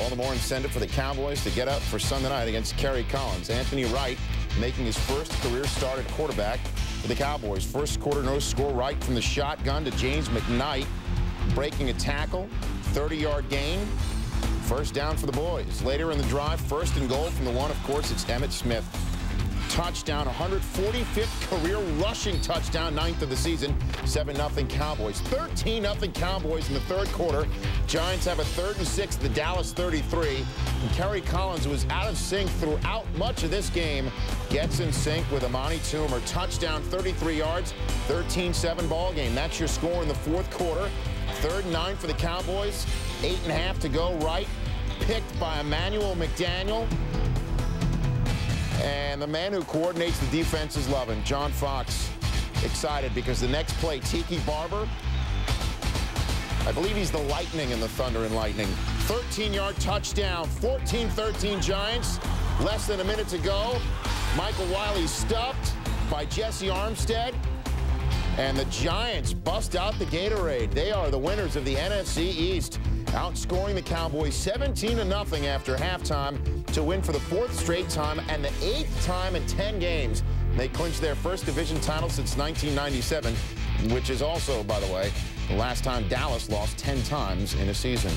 All the more incentive for the Cowboys to get up for Sunday night against Kerry Collins. Anthony Wright making his first career start at quarterback for the Cowboys. First quarter no score right from the shotgun to James McKnight breaking a tackle, 30-yard gain. First down for the boys. Later in the drive, first and goal from the one, of course, it's Emmitt Smith touchdown, 145th career rushing touchdown, ninth of the season, 7-0 Cowboys. 13-0 Cowboys in the third quarter. Giants have a third and six, the Dallas 33. And Kerry Collins who was out of sync throughout much of this game. Gets in sync with Amani Toomer. Touchdown, 33 yards, 13-7 ball game. That's your score in the fourth quarter. Third and nine for the Cowboys. Eight and a half to go right. Picked by Emmanuel McDaniel. And the man who coordinates the defense is loving. John Fox excited because the next play, Tiki Barber, I believe he's the lightning in the Thunder and Lightning. 13-yard touchdown, 14-13 Giants. Less than a minute to go. Michael Wiley stuffed by Jessie Armstead. And the Giants bust out the Gatorade. They are the winners of the NFC East outscoring the Cowboys 17 to nothing after halftime to win for the fourth straight time and the eighth time in 10 games. They clinched their first division title since 1997, which is also, by the way, the last time Dallas lost 10 times in a season.